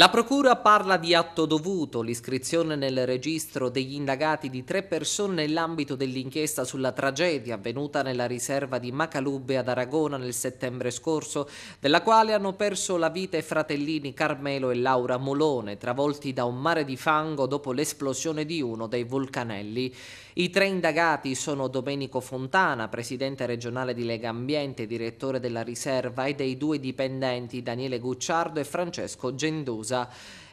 La Procura parla di atto dovuto, l'iscrizione nel registro degli indagati di tre persone nell'ambito dell'inchiesta sulla tragedia avvenuta nella riserva di Macalubbe ad Aragona nel settembre scorso, della quale hanno perso la vita i fratellini Carmelo e Laura Molone, travolti da un mare di fango dopo l'esplosione di uno dei vulcanelli. I tre indagati sono Domenico Fontana, presidente regionale di Lega Ambiente, direttore della riserva, e dei due dipendenti Daniele Gucciardo e Francesco Gendusi usar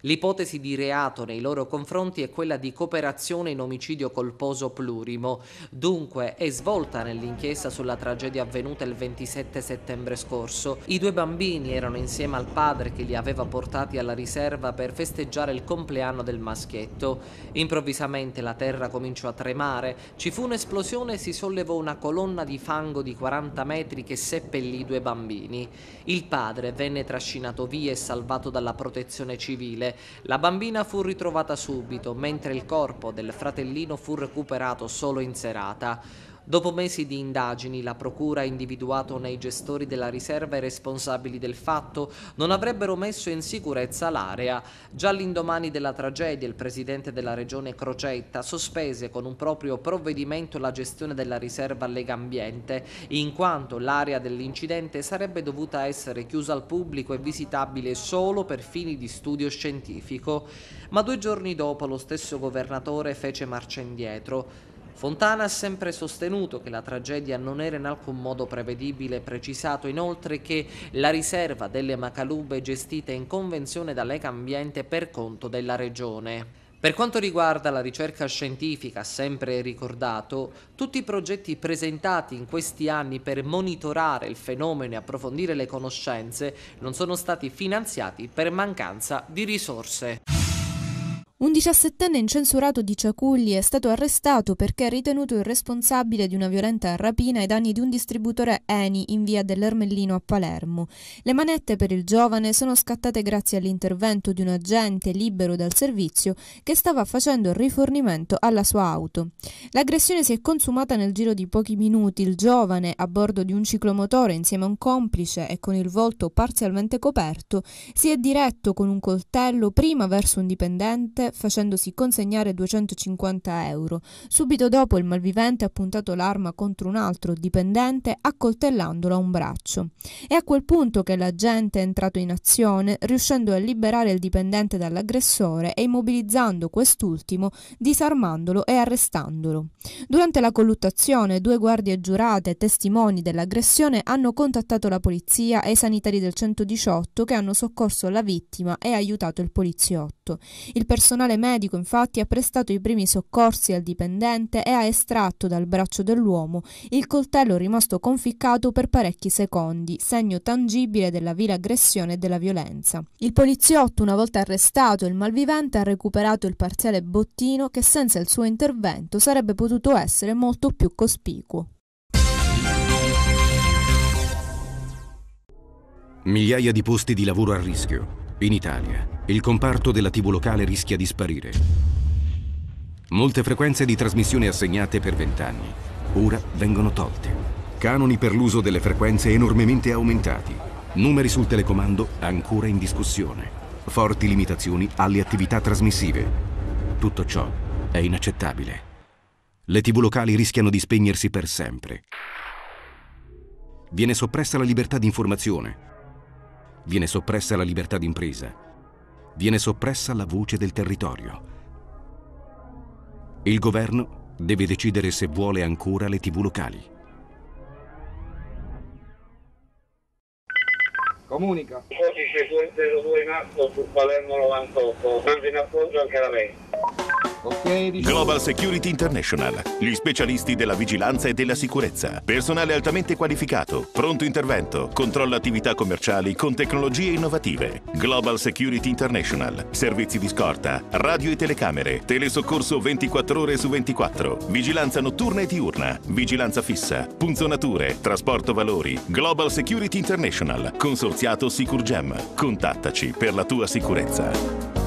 L'ipotesi di reato nei loro confronti è quella di cooperazione in omicidio colposo plurimo. Dunque è svolta nell'inchiesta sulla tragedia avvenuta il 27 settembre scorso. I due bambini erano insieme al padre che li aveva portati alla riserva per festeggiare il compleanno del maschietto. Improvvisamente la terra cominciò a tremare, ci fu un'esplosione e si sollevò una colonna di fango di 40 metri che seppellì i due bambini. Il padre venne trascinato via e salvato dalla protezione civile la bambina fu ritrovata subito, mentre il corpo del fratellino fu recuperato solo in serata. Dopo mesi di indagini, la Procura ha individuato nei gestori della riserva i responsabili del fatto non avrebbero messo in sicurezza l'area. Già all'indomani della tragedia, il presidente della regione Crocetta sospese con un proprio provvedimento la gestione della riserva Lega Ambiente, in quanto l'area dell'incidente sarebbe dovuta essere chiusa al pubblico e visitabile solo per fini di studio scientifico. Ma due giorni dopo lo stesso governatore fece marcia indietro. Fontana ha sempre sostenuto che la tragedia non era in alcun modo prevedibile precisato inoltre che la riserva delle Macalube è gestita in convenzione da Lega Ambiente per conto della regione. Per quanto riguarda la ricerca scientifica, sempre ricordato, tutti i progetti presentati in questi anni per monitorare il fenomeno e approfondire le conoscenze non sono stati finanziati per mancanza di risorse. Un diciassettenne incensurato di Ciaculli è stato arrestato perché è ritenuto il responsabile di una violenta rapina ai danni di un distributore Eni in via dell'Ermellino a Palermo. Le manette per il giovane sono scattate grazie all'intervento di un agente libero dal servizio che stava facendo il rifornimento alla sua auto. L'aggressione si è consumata nel giro di pochi minuti. Il giovane, a bordo di un ciclomotore insieme a un complice e con il volto parzialmente coperto, si è diretto con un coltello prima verso un dipendente facendosi consegnare 250 euro. Subito dopo il malvivente ha puntato l'arma contro un altro dipendente accoltellandolo a un braccio. È a quel punto che l'agente è entrato in azione, riuscendo a liberare il dipendente dall'aggressore e immobilizzando quest'ultimo, disarmandolo e arrestandolo. Durante la colluttazione, due guardie giurate, testimoni dell'aggressione, hanno contattato la polizia e i sanitari del 118 che hanno soccorso la vittima e aiutato il poliziotto. Il personale personale medico infatti ha prestato i primi soccorsi al dipendente e ha estratto dal braccio dell'uomo il coltello rimasto conficcato per parecchi secondi, segno tangibile della vile aggressione e della violenza. Il poliziotto, una volta arrestato il malvivente, ha recuperato il parziale bottino che senza il suo intervento sarebbe potuto essere molto più cospicuo. Migliaia di posti di lavoro a rischio. In Italia il comparto della TV locale rischia di sparire. Molte frequenze di trasmissione assegnate per vent'anni ora vengono tolte. Canoni per l'uso delle frequenze enormemente aumentati. Numeri sul telecomando ancora in discussione. Forti limitazioni alle attività trasmissive. Tutto ciò è inaccettabile. Le TV locali rischiano di spegnersi per sempre. Viene soppressa la libertà di informazione. Viene soppressa la libertà d'impresa viene soppressa la voce del territorio. Il governo deve decidere se vuole ancora le tv locali. Comunica. Codice 202 in atto su Palermo 98, mando in appoggio anche la lei. Global Security International, gli specialisti della vigilanza e della sicurezza. Personale altamente qualificato, pronto intervento, controlla attività commerciali con tecnologie innovative. Global Security International, servizi di scorta, radio e telecamere, telesoccorso 24 ore su 24, vigilanza notturna e diurna, vigilanza fissa, punzonature, trasporto valori. Global Security International, consorziato Sicurgem. Contattaci per la tua sicurezza.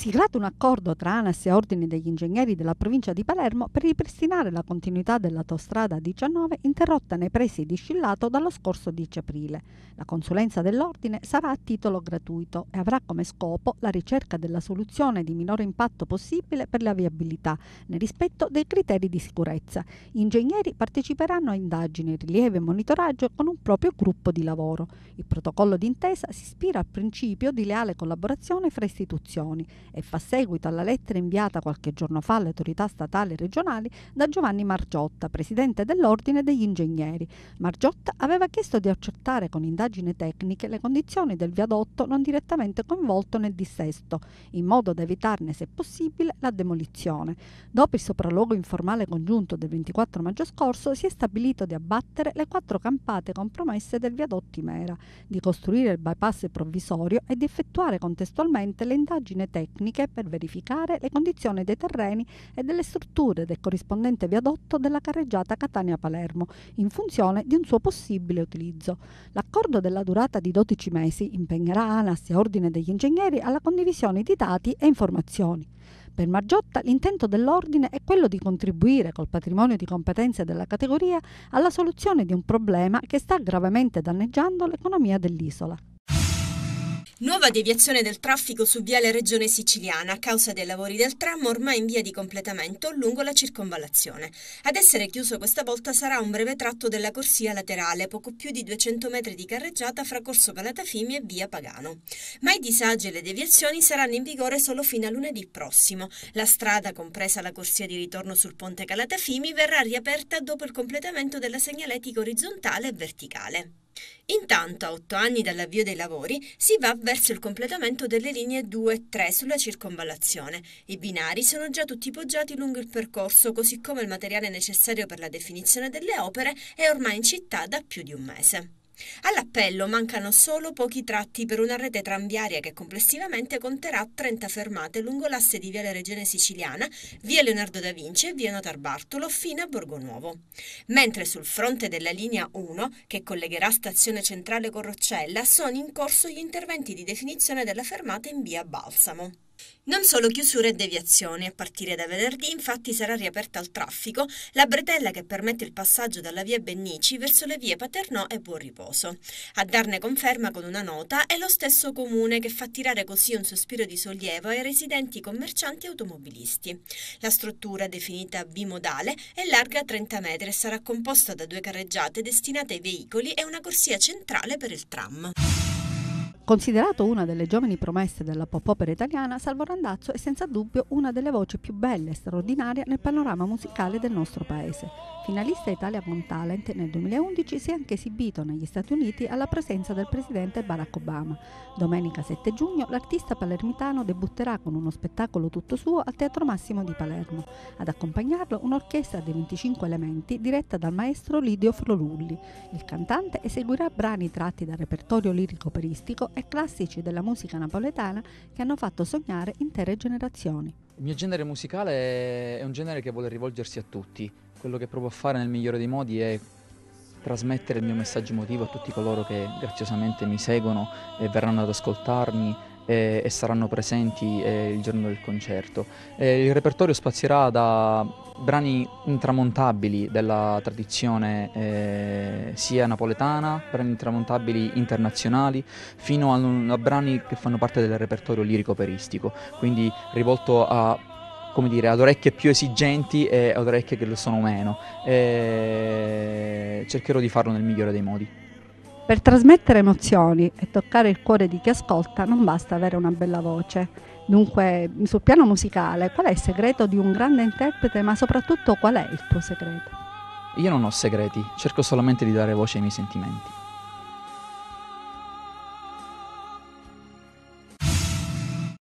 Siglato un accordo tra ANAS e Ordini degli Ingegneri della provincia di Palermo per ripristinare la continuità dell'autostrada 19 interrotta nei pressi di Scillato dallo scorso 10 aprile. La consulenza dell'ordine sarà a titolo gratuito e avrà come scopo la ricerca della soluzione di minore impatto possibile per la viabilità, nel rispetto dei criteri di sicurezza. Gli ingegneri parteciperanno a indagini, rilievi e monitoraggio con un proprio gruppo di lavoro. Il protocollo d'intesa si ispira al principio di leale collaborazione fra istituzioni e fa seguito alla lettera inviata qualche giorno fa alle autorità statali e regionali da Giovanni Margiotta, presidente dell'Ordine degli Ingegneri. Margiotta aveva chiesto di accertare con indagini tecniche le condizioni del viadotto non direttamente coinvolto nel dissesto, in modo da evitarne, se possibile, la demolizione. Dopo il sopralluogo informale congiunto del 24 maggio scorso si è stabilito di abbattere le quattro campate compromesse del viadotto Imera, di costruire il bypass provvisorio e di effettuare contestualmente le indagini tecniche tecniche per verificare le condizioni dei terreni e delle strutture del corrispondente viadotto della carreggiata Catania-Palermo, in funzione di un suo possibile utilizzo. L'accordo della durata di 12 mesi impegnerà ANAS e Ordine degli Ingegneri alla condivisione di dati e informazioni. Per Margiotta l'intento dell'ordine è quello di contribuire col patrimonio di competenze della categoria alla soluzione di un problema che sta gravemente danneggiando l'economia dell'isola. Nuova deviazione del traffico su Viale Regione Siciliana a causa dei lavori del tram ormai in via di completamento lungo la circonvallazione. Ad essere chiuso questa volta sarà un breve tratto della corsia laterale, poco più di 200 metri di carreggiata fra Corso Calatafimi e via Pagano. Ma i disagi e le deviazioni saranno in vigore solo fino a lunedì prossimo. La strada, compresa la corsia di ritorno sul ponte Calatafimi, verrà riaperta dopo il completamento della segnaletica orizzontale e verticale. Intanto, a otto anni dall'avvio dei lavori, si va verso il completamento delle linee 2 e 3 sulla circonvallazione. I binari sono già tutti poggiati lungo il percorso, così come il materiale necessario per la definizione delle opere è ormai in città da più di un mese. All'appello mancano solo pochi tratti per una rete tranviaria che complessivamente conterà 30 fermate lungo l'asse di Viale Regione Siciliana, via Leonardo da Vinci e via Notar Bartolo fino a Borgonuovo. Mentre sul fronte della linea 1, che collegherà stazione centrale con Roccella, sono in corso gli interventi di definizione della fermata in via Balsamo. Non solo chiusure e deviazioni, a partire da venerdì infatti sarà riaperta al traffico la bretella che permette il passaggio dalla via Bennici verso le vie Paternò e Buon Riposo. A darne conferma con una nota è lo stesso comune che fa tirare così un sospiro di sollievo ai residenti commercianti e automobilisti. La struttura, definita bimodale, è larga 30 metri e sarà composta da due carreggiate destinate ai veicoli e una corsia centrale per il tram. Considerato una delle giovani promesse della pop opera italiana, Salvo Randazzo è senza dubbio una delle voci più belle e straordinarie nel panorama musicale del nostro paese. Finalista Italia Got Talent, nel 2011 si è anche esibito negli Stati Uniti alla presenza del presidente Barack Obama. Domenica 7 giugno l'artista palermitano debutterà con uno spettacolo tutto suo al Teatro Massimo di Palermo. Ad accompagnarlo un'orchestra di 25 elementi diretta dal maestro Lidio Frolulli. Il cantante eseguirà brani tratti dal repertorio lirico-operistico e classici della musica napoletana che hanno fatto sognare intere generazioni. Il mio genere musicale è un genere che vuole rivolgersi a tutti. Quello che provo a fare nel migliore dei modi è trasmettere il mio messaggio emotivo a tutti coloro che graziosamente mi seguono e verranno ad ascoltarmi e, saranno presenti eh, il giorno del concerto. Eh, il repertorio spazierà da brani intramontabili della tradizione eh, sia napoletana, brani intramontabili internazionali, fino a, a, brani che fanno parte del repertorio lirico-operistico, quindi rivolto a, dire, ad orecchie più esigenti e ad orecchie che lo sono meno. E cercherò di farlo nel migliore dei modi. Per trasmettere emozioni e toccare il cuore di chi ascolta non basta avere una bella voce. Dunque, sul piano musicale, qual è il segreto di un grande interprete, ma soprattutto qual è il tuo segreto? Io non ho segreti, cerco solamente di dare voce ai miei sentimenti.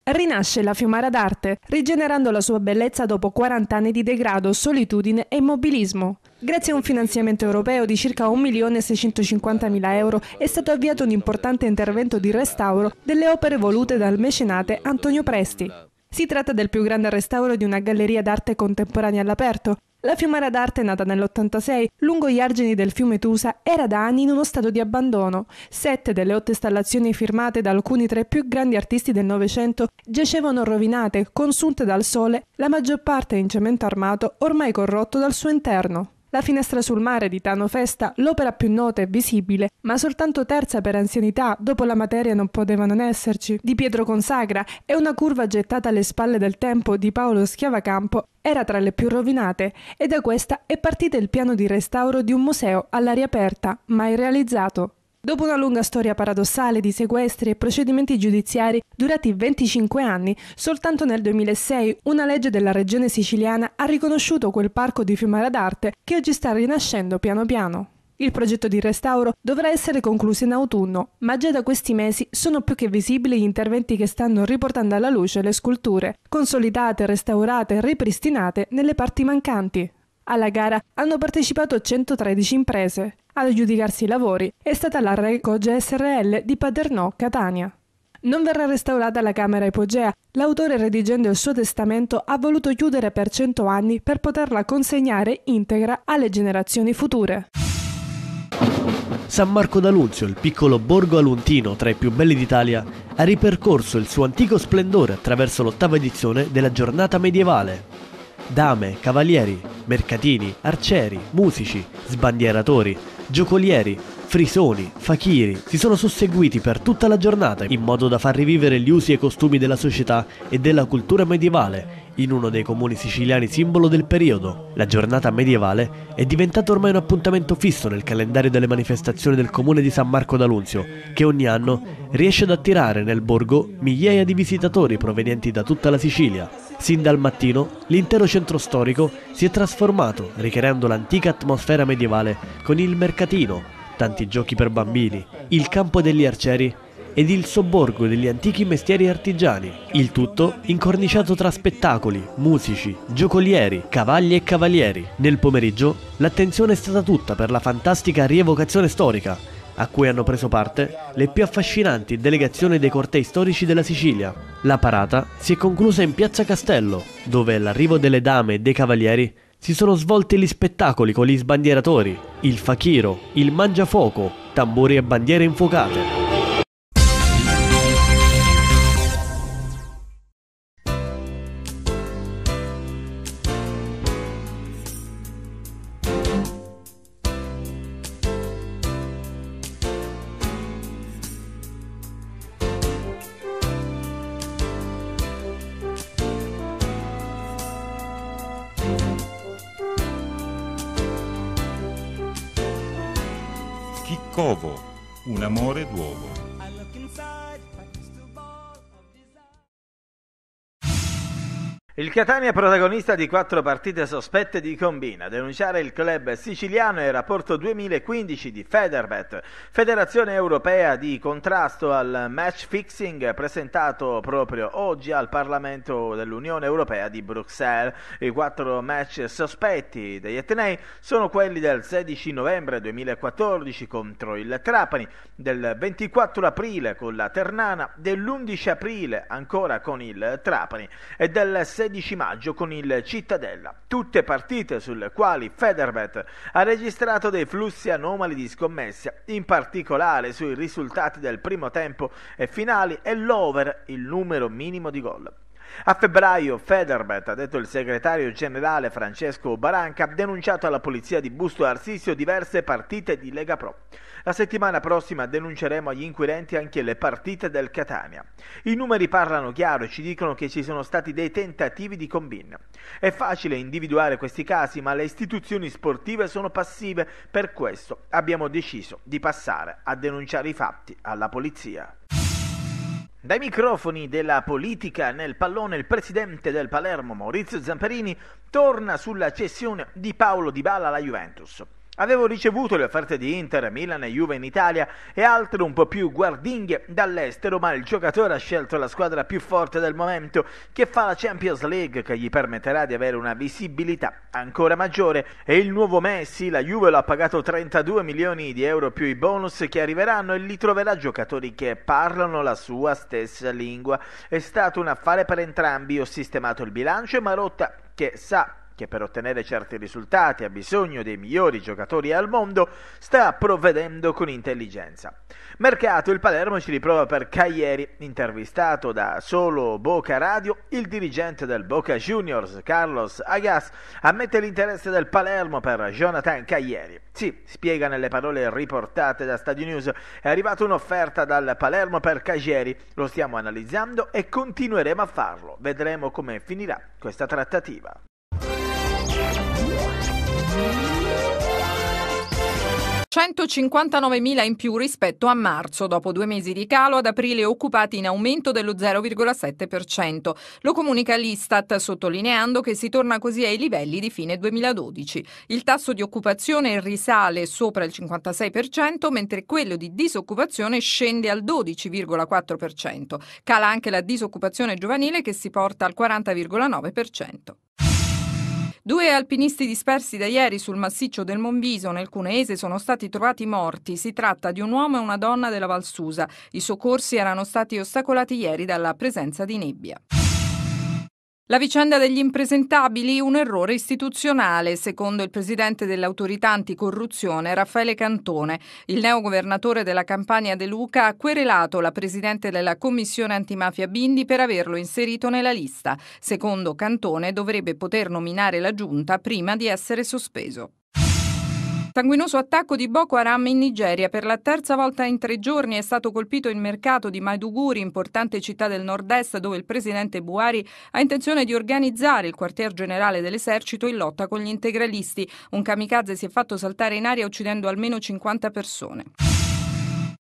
Rinasce la Fiumara d'Arte, rigenerando la sua bellezza dopo 40 anni di degrado, solitudine e immobilismo. Grazie a un finanziamento europeo di circa 1.650.000 euro è stato avviato un importante intervento di restauro delle opere volute dal mecenate Antonio Presti. Si tratta del più grande restauro di una galleria d'arte contemporanea all'aperto, La Fiumara d'Arte, nata nell'86 lungo gli argini del fiume Tusa, era da anni in uno stato di abbandono. Sette delle otto installazioni firmate da alcuni tra i più grandi artisti del Novecento giacevano rovinate, consunte dal sole, la maggior parte in cemento armato, ormai corrotto dal suo interno. La finestra sul mare di Tano Festa, l'opera più nota e visibile, ma soltanto terza per anzianità, dopo la materia non poteva non esserci, di Pietro Consagra e una curva gettata alle spalle del tempo di Paolo Schiavacampo era tra le più rovinate e da questa è partito il piano di restauro di un museo all'aria aperta, mai realizzato. Dopo una lunga storia paradossale di sequestri e procedimenti giudiziari durati 25 anni, soltanto nel 2006 una legge della regione siciliana ha riconosciuto quel parco di Fiumara d'Arte che oggi sta rinascendo piano piano. Il progetto di restauro dovrà essere concluso in autunno, ma già da questi mesi sono più che visibili gli interventi che stanno riportando alla luce le sculture, consolidate, restaurate e ripristinate nelle parti mancanti. Alla gara hanno partecipato 113 imprese. Ad aggiudicarsi i lavori è stata la Recoge SRL di Paternò, Catania. Non verrà restaurata la camera ipogea. L'autore, redigendo il suo testamento, ha voluto chiudere per 100 anni per poterla consegnare integra alle generazioni future. San Marco d'Alunzio, il piccolo borgo aluntino tra i più belli d'Italia, ha ripercorso il suo antico splendore attraverso l'ottava edizione della giornata medievale. Dame, cavalieri, mercatini, arcieri, musici, sbandieratori, giocolieri, frisoni, fakiri si sono susseguiti per tutta la giornata in modo da far rivivere gli usi e costumi della società e della cultura medievale in uno dei comuni siciliani simbolo del periodo. La giornata medievale è diventata ormai un appuntamento fisso nel calendario delle manifestazioni del comune di San Marco d'Alunzio, che ogni anno riesce ad attirare nel borgo migliaia di visitatori provenienti da tutta la Sicilia. Sin dal mattino l'intero centro storico si è trasformato, richiedendo l'antica atmosfera medievale con il mercatino, tanti giochi per bambini, il campo degli arcieri ed il sobborgo degli antichi mestieri artigiani. Il tutto incorniciato tra spettacoli, musici, giocolieri, cavalli e cavalieri. Nel pomeriggio l'attenzione è stata tutta per la fantastica rievocazione storica, a cui hanno preso parte le più affascinanti delegazioni dei cortei storici della Sicilia. La parata si è conclusa in Piazza Castello, dove all'arrivo delle dame e dei cavalieri si sono svolti gli spettacoli con gli sbandieratori, il fakiro, il mangiafuoco, tamburi e bandiere infuocate. Chiccovo, un amore d'uovo. Il Catania è protagonista di quattro partite sospette di combina. Denunciare il club siciliano e il rapporto 2015 di Federbet, Federazione Europea di contrasto al match fixing, presentato proprio oggi al Parlamento dell'Unione Europea di Bruxelles. I quattro match sospetti degli Etnei sono quelli del 16 novembre 2014 contro il Trapani, del 24 aprile con la Ternana, dell'11 aprile ancora con il Trapani e del 6 16 maggio con il Cittadella. Tutte partite sulle quali Federbet ha registrato dei flussi anomali di scommesse, in particolare sui risultati del primo tempo e finali e l'over, il numero minimo di gol. A febbraio Federbet, ha detto il segretario generale Francesco Baranca, ha denunciato alla polizia di Busto Arsizio diverse partite di Lega Pro. La settimana prossima denunceremo agli inquirenti anche le partite del Catania. I numeri parlano chiaro e ci dicono che ci sono stati dei tentativi di combin. È facile individuare questi casi, ma le istituzioni sportive sono passive, per questo abbiamo deciso di passare a denunciare i fatti alla polizia. Dai microfoni della politica nel pallone il presidente del Palermo Maurizio Zamperini torna sulla cessione di Paolo Di Balla alla Juventus. Avevo ricevuto le offerte di Inter, Milan e Juve in Italia e altre un po' più guardinghe dall'estero, ma il giocatore ha scelto la squadra più forte del momento che fa la Champions League che gli permetterà di avere una visibilità ancora maggiore e il nuovo Messi, la Juve lo ha pagato 32 milioni di euro più i bonus che arriveranno e li troverà giocatori che parlano la sua stessa lingua. È stato un affare per entrambi, ho sistemato il bilancio e Marotta che sa che per ottenere certi risultati ha bisogno dei migliori giocatori al mondo, sta provvedendo con intelligenza. Mercato, il Palermo ci riprova per Caglieri. Intervistato da Solo Boca Radio, il dirigente del Boca Juniors, Carlos Agas, ammette l'interesse del Palermo per Jonathan Caglieri. Sì, spiega nelle parole riportate da Stadio News, è arrivata un'offerta dal Palermo per Caglieri. Lo stiamo analizzando e continueremo a farlo. Vedremo come finirà questa trattativa. 159.000 in più rispetto a marzo, dopo due mesi di calo, ad aprile occupati in aumento dello 0,7%. Lo comunica l'Istat, sottolineando che si torna così ai livelli di fine 2012. Il tasso di occupazione risale sopra il 56%, mentre quello di disoccupazione scende al 12,4%. Cala anche la disoccupazione giovanile che si porta al 40,9%. Due alpinisti dispersi da ieri sul massiccio del Monviso nel Cuneese sono stati trovati morti. Si tratta di un uomo e una donna della Valsusa. I soccorsi erano stati ostacolati ieri dalla presenza di nebbia. La vicenda degli impresentabili un errore istituzionale, secondo il presidente dell'autorità anticorruzione Raffaele Cantone. Il neogovernatore della Campania De Luca ha querelato la presidente della commissione antimafia Bindi per averlo inserito nella lista. Secondo Cantone dovrebbe poter nominare la giunta prima di essere sospeso. Sanguinoso attacco di Boko Haram in Nigeria. Per la terza volta in tre giorni è stato colpito il mercato di Maiduguri, importante città del nord-est dove il presidente Buhari ha intenzione di organizzare il quartier generale dell'esercito in lotta con gli integralisti. Un kamikaze si è fatto saltare in aria uccidendo almeno 50 persone.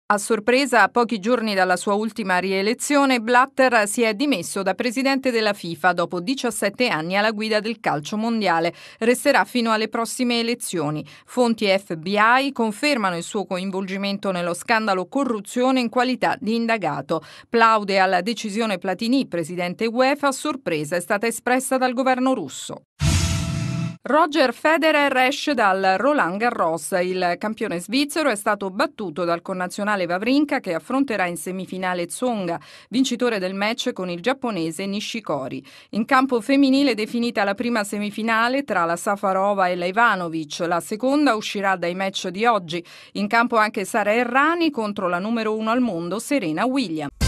A sorpresa, a pochi giorni dalla sua ultima rielezione, Blatter si è dimesso da presidente della FIFA dopo 17 anni alla guida del calcio mondiale. Resterà fino alle prossime elezioni. Fonti FBI confermano il suo coinvolgimento nello scandalo corruzione in qualità di indagato. Plaude alla decisione Platini, presidente UEFA, sorpresa è stata espressa dal governo russo. Roger Federer esce dal Roland Garros. Il campione svizzero è stato battuto dal connazionale Vavrinka che affronterà in semifinale Tsonga, vincitore del match con il giapponese Nishikori. In campo femminile definita la prima semifinale tra la Safarova e la Ivanovic. La seconda uscirà dai match di oggi. In campo anche Sara Errani contro la numero uno al mondo Serena Williams.